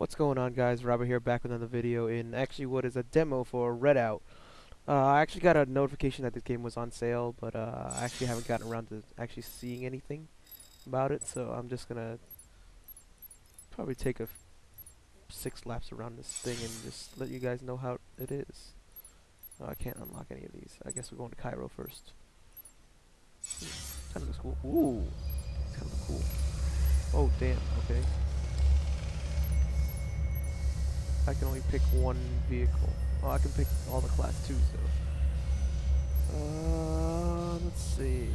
What's going on guys, Robert here back with another video in actually what is a demo for Redout. Uh, I actually got a notification that this game was on sale, but uh, I actually haven't gotten around to actually seeing anything about it, so I'm just gonna probably take a six laps around this thing and just let you guys know how it is. Uh, I can't unlock any of these. I guess we're going to Cairo first. Kind of looks cool. Ooh, kind of cool. Oh damn. Okay. I can only pick one vehicle. Oh, I can pick all the class twos though. Uh, let's see.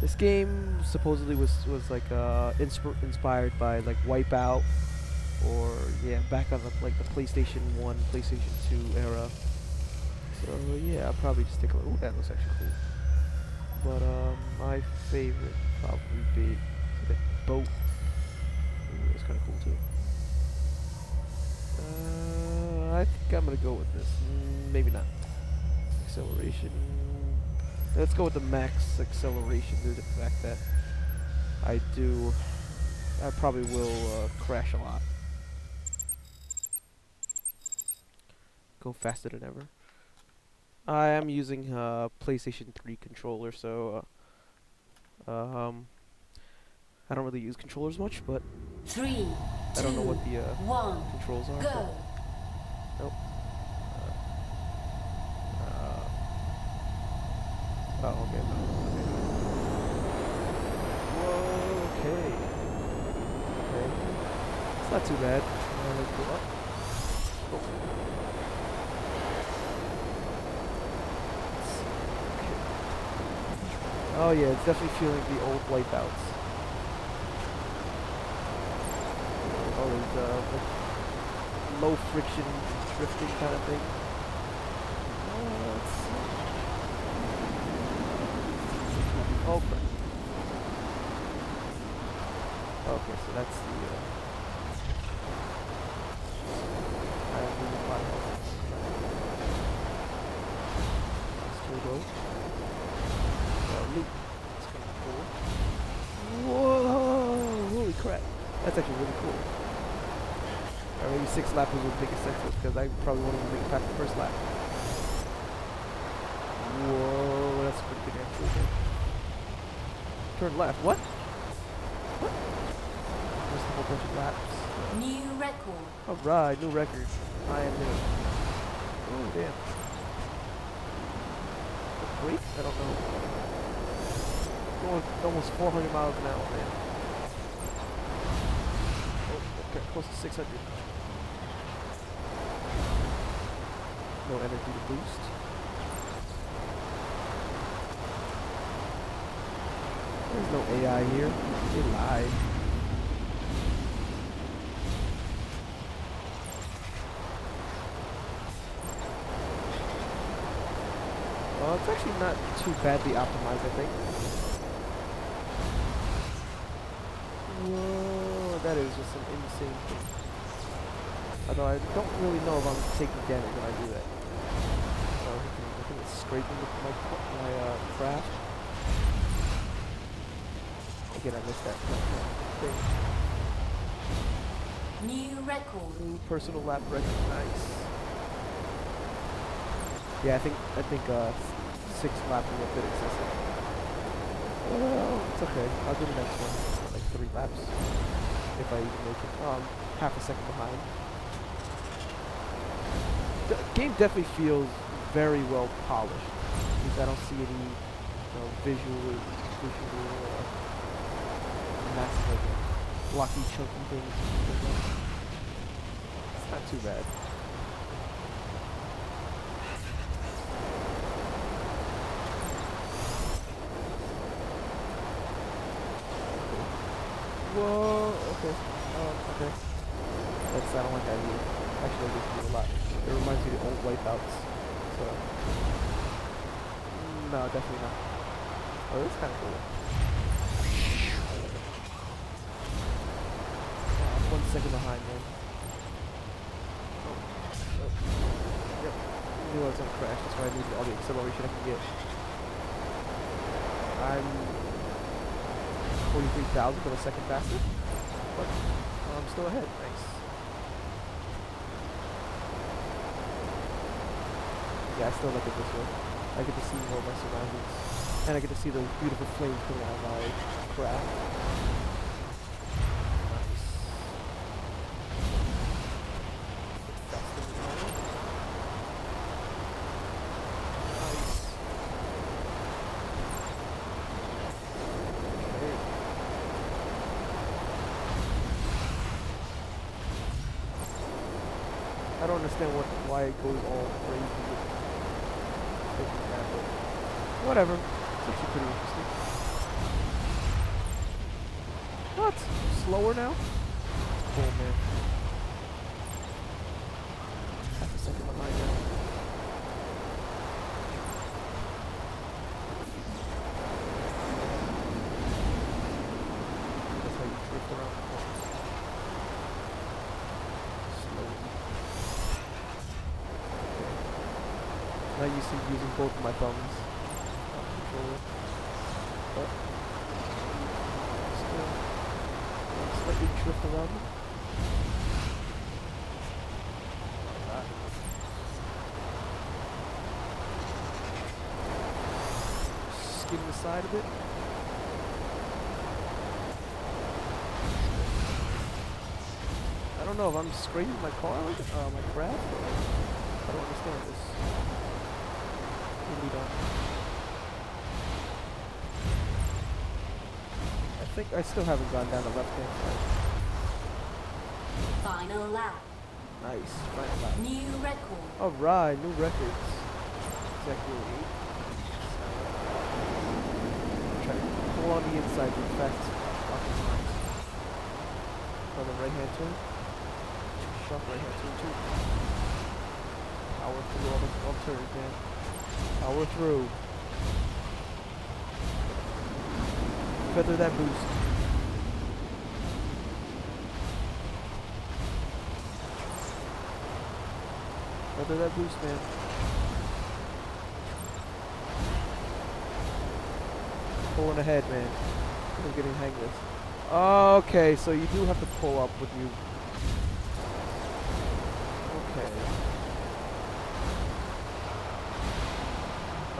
This game supposedly was was like uh insp- inspired by like Wipeout, or yeah, back on the like the PlayStation One, PlayStation Two era. So yeah, I'll probably just take a look. Ooh, that looks actually cool. But um, my favorite probably be the boat. Ooh, that's kind of cool too. Uh, I think I'm gonna go with this. Maybe not. Acceleration. Let's go with the max acceleration due to the fact that I do. I probably will uh, crash a lot. Go faster than ever. I am using a PlayStation 3 controller, so uh, um, I don't really use controllers much, but Three, I don't know what the uh, one, controls are. go. Nope. Uh, oh, okay. No, okay. Whoa, okay. Okay. It's not too bad. Uh, let's go up. Oh. Let's see. Okay. Oh yeah, it's definitely feeling the old wipeouts. Oh, there's uh, like low friction drifting kind of thing. Oh crap. Okay, so that's the uh I have the fire. Let's turbo. Uh, loop. That's kind of cool. Whoa! Holy crap. That's actually really cool. Or maybe six lappers would make a sense because I probably won't even make it past the first lap. Whoa, that's a pretty good actually. Turn left. What? What? Just a whole bunch of laps. New record. Alright, new record. I am new. Oh damn. Wait, I don't know. Going almost 400 miles an hour, man. Oh, okay, close to 600. No energy to boost. There's no AI here. They lied. Well, it's actually not too badly optimized, I think. Whoa, that is just an insane thing. Although I don't really know if I'm taking damage when I do that. I think- I think it's scraping with my, my uh, craft. Again, I missed that thing. New record. New personal lap record, nice. Yeah, I think I think uh, six laps is a bit excessive. Well, it's okay. I'll do the next one, like three laps, if I even make it. I'm half a second behind. The game definitely feels very well polished. Because I don't see any you know, visual, visual, uh, massive, like, blocky, chunky things. It's not too bad. Whoa, okay. Um, okay. That's, I don't like that view. Actually, I like this view a lot. It reminds me of the old wipeouts. No, definitely not. Oh, is kind of cool. Wow, one second behind, man. Oh, oh. Yep. I knew I was gonna crash. That's why I needed all the acceleration I can get. I'm 43,000 for the second fastest, but I'm still ahead. Nice. Yeah, I still like it this way. I get to see all my surroundings. And I get to see those beautiful flames coming out of my craft. Nice. I don't understand what why it goes all crazy with taking that, but whatever. It's actually pretty interesting. What? Slower now? Cool, man. Half a second behind now. That's how you around the. Slowly. Okay. Not used to using both of my thumbs on the controller. But still drift around that. Skim the side of it. I don't know if I'm scraping my car uh, my craft. I don't understand this. Maybe. I think I still haven't gone down the left hand side. Final lap. Nice. Final lap. New record. Alright, new records. Exactly eight. Try to pull on the inside as fast as possible. On the right hand turn. Sharp right hand turn too. Power through all the all turns, man. Power through. Feather that boost. Feather that boost, man. Pulling ahead, man. I'm getting hang this. Okay, so you do have to pull up with you. Okay.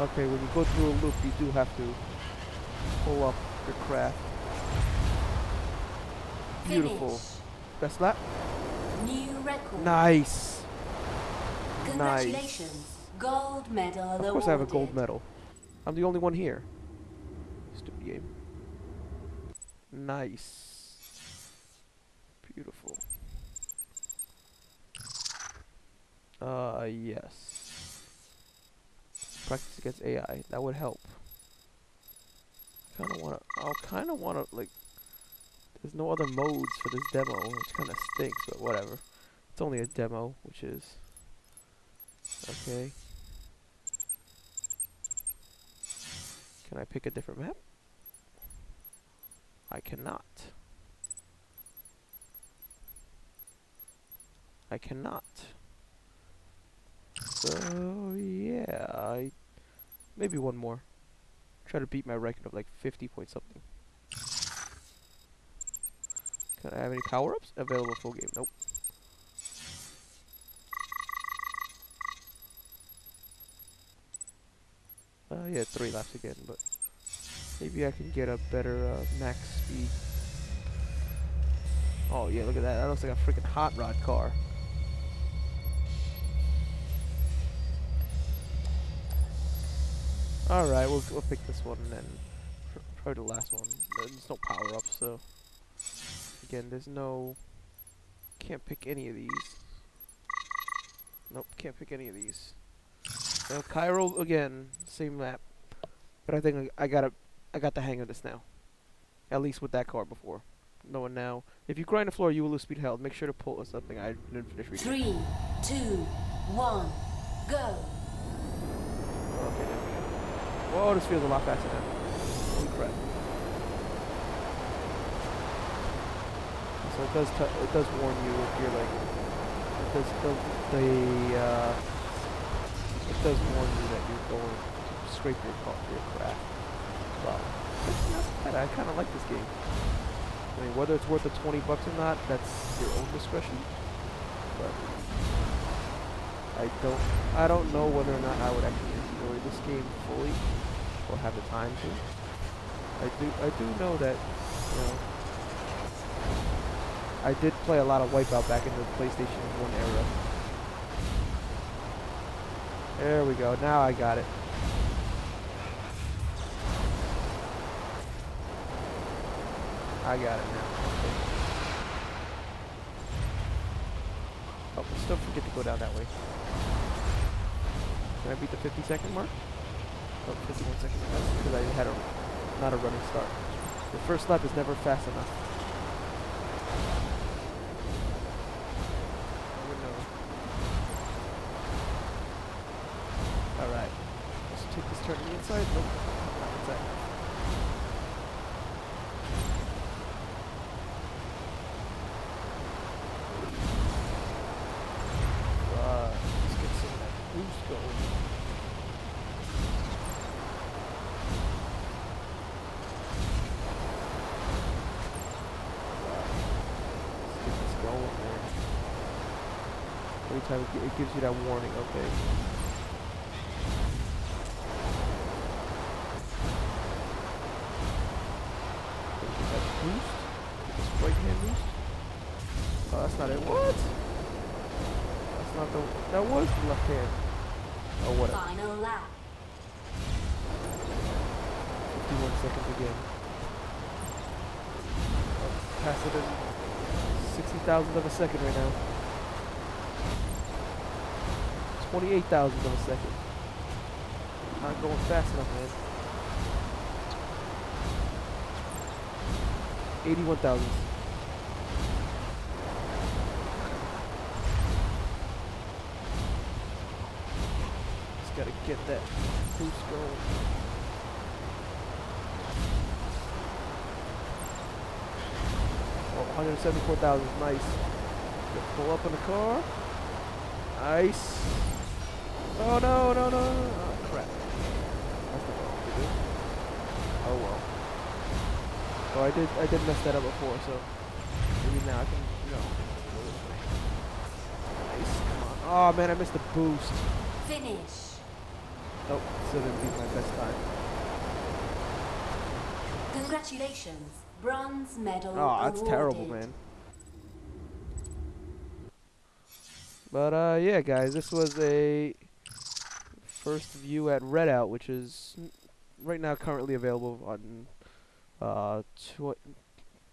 Okay, when you go through a loop, you do have to pull up your craft. Beautiful. Finish. Best lap? New record. Nice. Congratulations. Gold medal Of course I have a gold medal. I'm the only one here. Stupid game. Nice. Beautiful. Uh, yes. Practice against AI. That would help. Kinda wanna, I'll kinda wanna, like, there's no other modes for this demo, which kinda stinks, but whatever. It's only a demo, which is, okay. Can I pick a different map? I cannot. I cannot. So yeah, I maybe one more. Try to beat my record of like 50 point something. Can I have any power ups? Available full game. Nope. Uh, yeah, three laps again, but maybe I can get a better uh, max speed. Oh yeah, look at that. That looks like a freaking hot rod car. All right, we'll we'll pick this one and then probably the last one. There's no power up, so again, there's no. Can't pick any of these. Nope, can't pick any of these. Uh, Cairo again, same map, but I think I, I got a, I got the hang of this now. At least with that car before. Knowing now, if you grind the floor, you will lose speed held. Make sure to pull or something I didn't finish reading. Three, two, one, go. Okay, there we go. Whoa, this feels a lot faster now. Holy crap. So it does t- it does warn you if you're like it does the, the uh it does warn you that you're going to scrape your your craft. But. I kind of like this game. I mean, whether it's worth the 20 bucks or not, that's your own discretion. But I I don't I don't know whether or not I would actually enjoy this game fully or have the time to. I do I do know that you know I did play a lot of Wipeout back in the PlayStation 1 era. There we go. Now I got it. I got it now. Oh, don't forget to go down that way. Can I beat the 50 second mark? Oh, 51 seconds. Because I had a not a running start. The first lap is never fast enough. Oh no. Alright. Let's take this turn to inside. Man. Every time it gives you that warning, okay. Gotta Get that boost. This right hand boost. Oh, that's not it. What? That's not the. That was the left hand. Oh, whatever. Final lap. 51 seconds again. Oh, pass it in 60,000 of a second right now. 28,000 of a second. Not going fast enough, man. 81,000. Just gotta get that boost going. Oh, 174,000, nice. Pull up in the car. Nice. Oh no, no, no, no. Oh, crap. Oh well. Oh, I did, I did mess that up before, so maybe now I can, you know, go this way. Nice, come on. Oh man, I missed the boost. Finish. Nope, still didn't beat my best time. Congratulations. Bronze medal Oh, that's terrible, man. But uh, yeah, guys, this was a first view at Redout, which is right now currently available on uh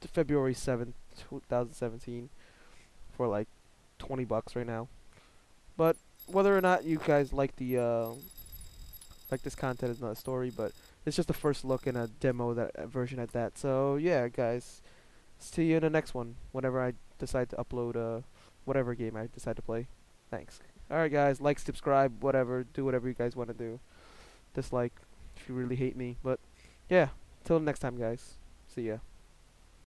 February seventh, two thousand seventeen, for like twenty bucks right now. But whether or not you guys like the uh, like this content is not a story, but it's just a first look and a demo that version at that. So yeah, guys, see you in the next one whenever I decide to upload uh whatever game I decide to play. Thanks. All right, guys, like, subscribe, whatever, do whatever you guys want to do. Dislike if you really hate me, but yeah. Till next time, guys. See ya.